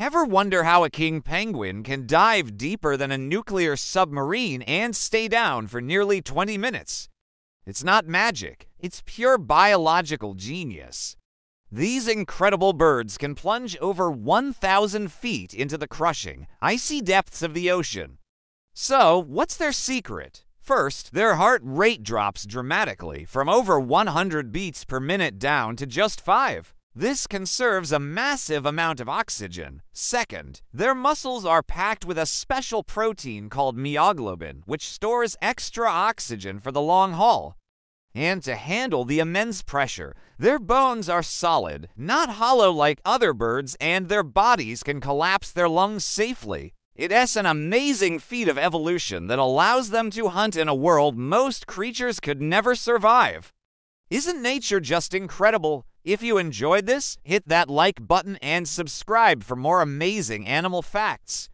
Ever wonder how a king penguin can dive deeper than a nuclear submarine and stay down for nearly 20 minutes? It's not magic, it's pure biological genius. These incredible birds can plunge over 1,000 feet into the crushing, icy depths of the ocean. So, what's their secret? First, their heart rate drops dramatically from over 100 beats per minute down to just 5. This conserves a massive amount of oxygen. Second, their muscles are packed with a special protein called myoglobin, which stores extra oxygen for the long haul. And to handle the immense pressure, their bones are solid, not hollow like other birds, and their bodies can collapse their lungs safely. It is an amazing feat of evolution that allows them to hunt in a world most creatures could never survive. Isn't nature just incredible? If you enjoyed this, hit that like button and subscribe for more amazing animal facts.